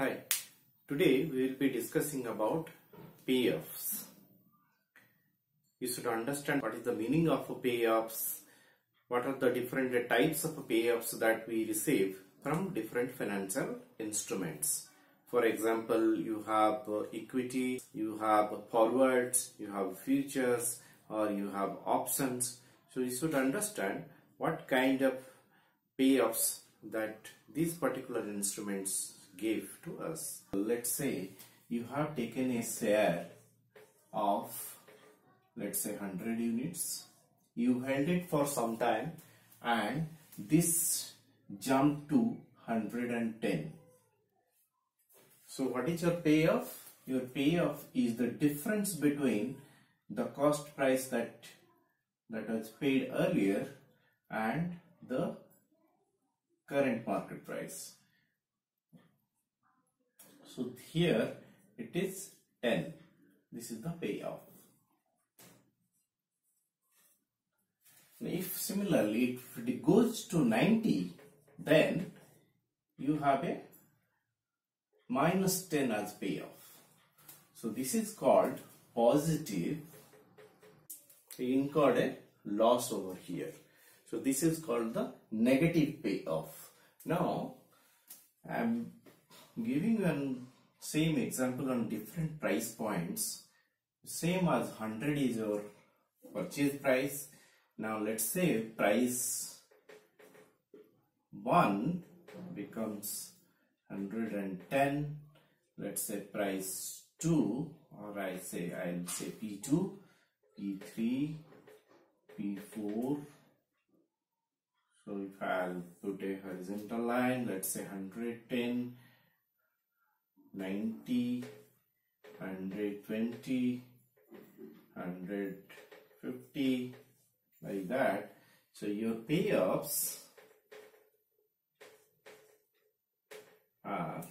Hi, today we will be discussing about payoffs. You should understand what is the meaning of payoffs, what are the different types of payoffs that we receive from different financial instruments. For example, you have equity, you have forwards, you have futures, or you have options. So you should understand what kind of payoffs that these particular instruments give to us. Let's say you have taken a share of let's say 100 units. You held it for some time and this jumped to 110. So what is your payoff? Your payoff is the difference between the cost price that that was paid earlier and the current market price. So here it is 10. This is the payoff. If similarly if it goes to 90 then you have a minus 10 as payoff. So this is called positive. You incurred a loss over here. So this is called the negative payoff. Now I am giving you an same example on different price points. Same as 100 is your purchase price. Now let's say price 1 becomes 110 let's say price 2 or I say I'll say P2 P3 P4 so if I'll put a horizontal line let's say 110 90 120 150 like that. So your payoffs are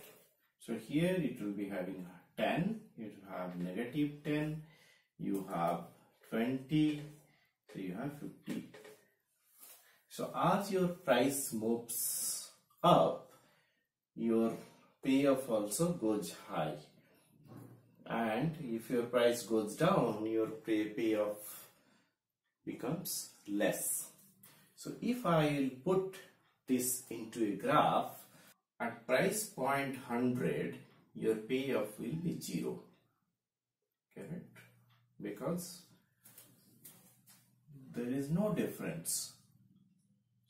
so here it will be having 10 you have negative 10 you have 20 so you have 50 so as your price moves up your payoff also goes high. And if your price goes down your pay payoff becomes less. So if I will put this into a graph at price point 100 your payoff will be zero. Correct? Because there is no difference.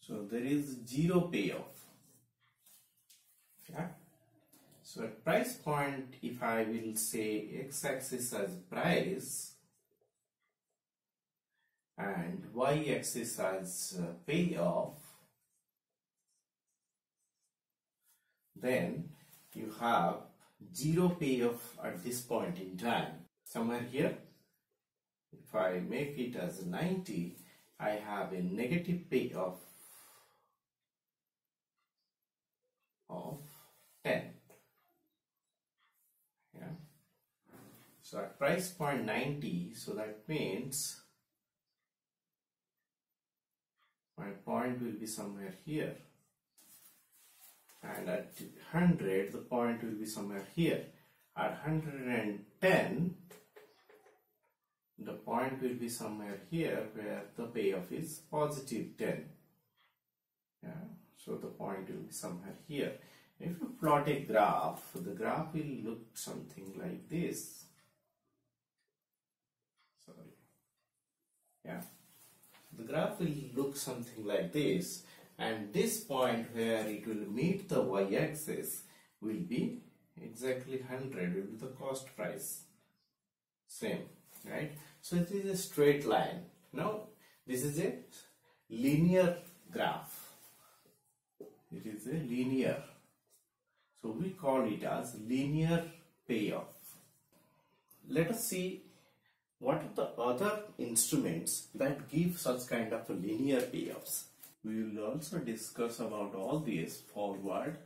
So there is zero payoff yeah so at price point if I will say x-axis as price and y-axis as uh, payoff then you have zero payoff at this point in time. Somewhere here if I make it as 90 I have a negative payoff of 10 yeah so at price point 90 so that means my point will be somewhere here. And at 100 the point will be somewhere here. At 110 the point will be somewhere here where the payoff is positive 10 yeah so the point will be somewhere here. If you plot a graph the graph will look something like this sorry yeah the graph will look something like this and this point where it will meet the y-axis will be exactly 100 will be the cost price. Same right? So it is a straight line. Now this is a linear graph. It is a linear. So we call it as linear payoff. Let us see what are the other instruments that give such kind of linear payoffs we will also discuss about all these forward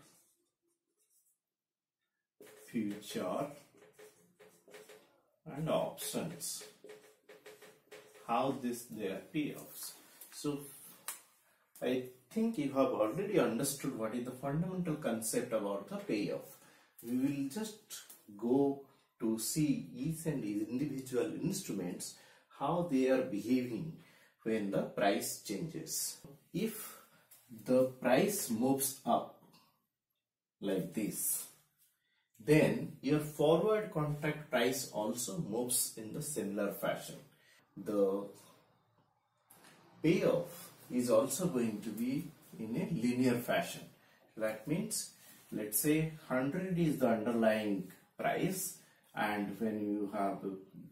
future and options. How this their payoffs so i think you have already understood what is the fundamental concept about the payoff. We will just go to see each and individual instruments how they are behaving when the price changes. If the price moves up like this, then your forward contract price also moves in the similar fashion. The payoff is also going to be in a linear fashion. That means, let's say 100 is the underlying price and when you have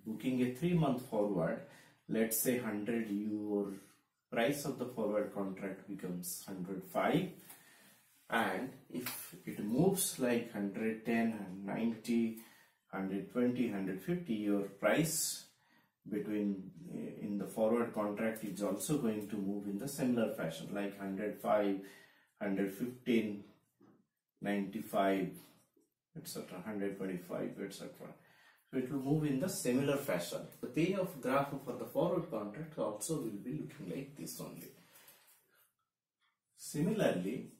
booking a three month forward, let's say 100 your price of the forward contract becomes 105 and if it moves like 110 90 120 150 your price between eh, in the forward contract is also going to move in the similar fashion like 105 115 95 etc 125 etc so it will move in the similar fashion. The payoff graph for the forward contract also will be looking like this only. Similarly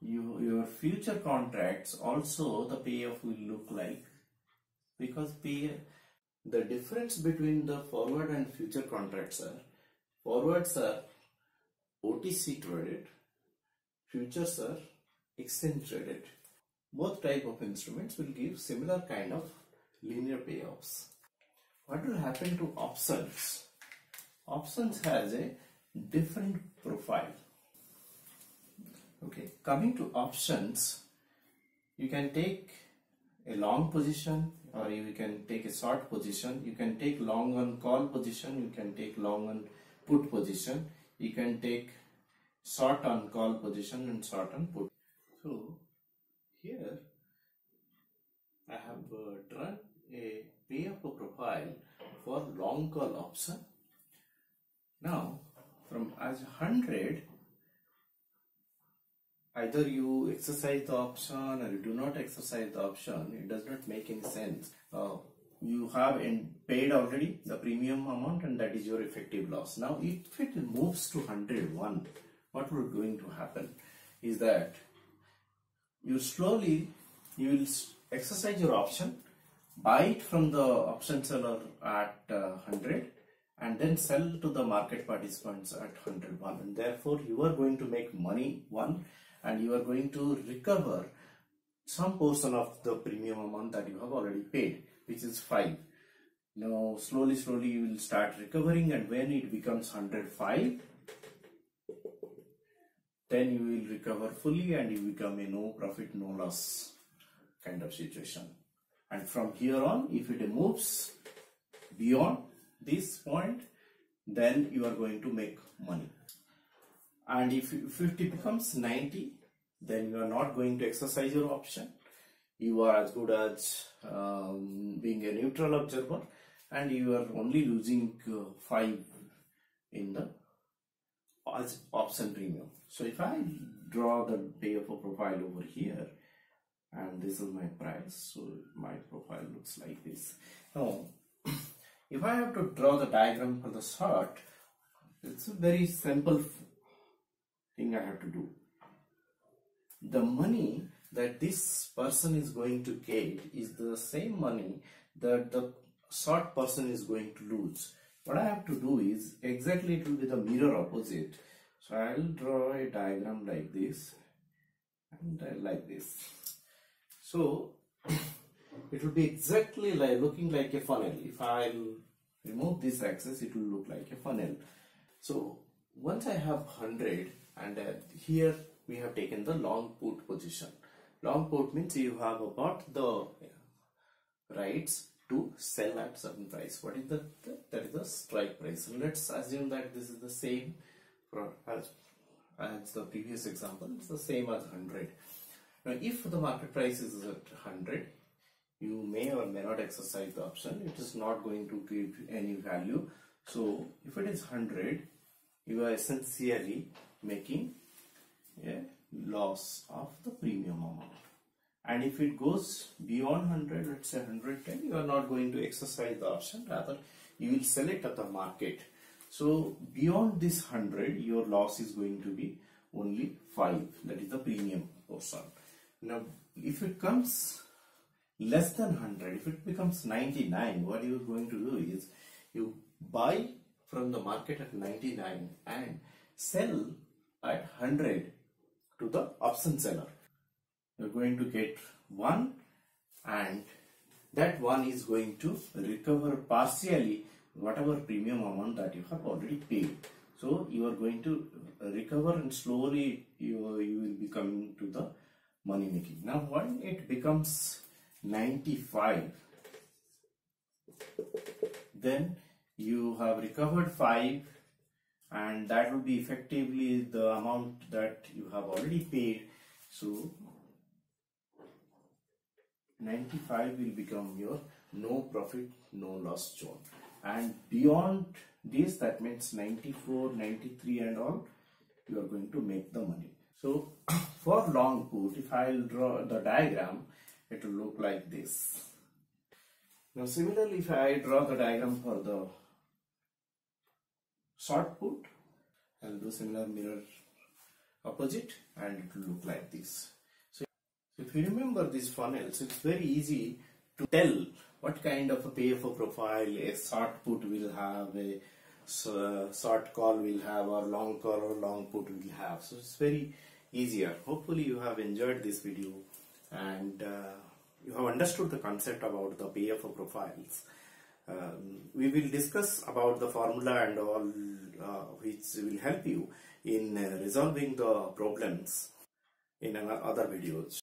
you, your future contracts also the payoff will look like because pay the difference between the forward and future contracts are forwards are OTC traded, futures are traded. Both type of instruments will give similar kind of linear payoffs. What will happen to options? Options has a different profile. Okay, coming to options, you can take a long position or you can take a short position you can take long on call position you can take long on put position you can take short on call position and short on put so here I have uh, drawn a payoff profile for long call option. Now from as 100 either you exercise the option or you do not exercise the option it does not make any sense. Uh, you have paid already the premium amount and that is your effective loss. Now if it moves to 101 what will going to happen is that you slowly you will exercise your option buy it from the option seller at uh, 100 and then sell to the market participants at 101 and therefore you are going to make money one and you are going to recover some portion of the premium amount that you have already paid which is 5 now slowly slowly you will start recovering and when it becomes 105 then you will recover fully and you become a no profit no loss kind of situation. And from here on if it moves beyond this point then you are going to make money. And if 50 becomes 90 then you are not going to exercise your option. You are as good as um, being a neutral observer and you are only losing uh, 5 in the as option premium so if i draw the payoff profile over here and this is my price so my profile looks like this now if i have to draw the diagram for the short it's a very simple thing I have to do. The money that this person is going to get is the same money that the short person is going to lose. What I have to do is exactly it will be the mirror opposite. So I'll draw a diagram like this and like this. So it will be exactly like looking like a funnel. If I'll remove this axis, it will look like a funnel. So once I have 100 and uh, here we have taken the long put position long put means you have about the rights to sell at certain price. What is the, the that is the strike price. So let's assume that this is the same for as, as the previous example it's the same as 100 now if the market price is at 100 you may or may not exercise the option. It is not going to give any value. So if it is 100 you are essentially making a loss of the premium amount and if it goes beyond 100 let's say 110 you are not going to exercise the option. Rather you will sell it at the market. So beyond this 100 your loss is going to be only 5 that is the premium portion. Now, if it comes less than 100, if it becomes 99, what you're going to do is you buy from the market at 99 and sell at 100 to the option seller. You're going to get one and that one is going to recover partially whatever premium amount that you have already paid. So you are going to recover and slowly you, you will be coming to the money making. Now when it becomes 95 then you have recovered 5 and that will be effectively the amount that you have already paid so 95 will become your no profit no loss zone. And beyond this that means 94 93 and all you are going to make the money. So for long put if i'll draw the diagram it will look like this. Now similarly if i draw the diagram for the short put i'll do similar mirror opposite and it will look like this if you remember these funnels, it's very easy to tell what kind of a payoff profile a short put will have, a short call will have, or long call or long put will have. So it's very easier. Hopefully you have enjoyed this video and uh, you have understood the concept about the payoff profiles. Um, we will discuss about the formula and all uh, which will help you in uh, resolving the problems in other videos.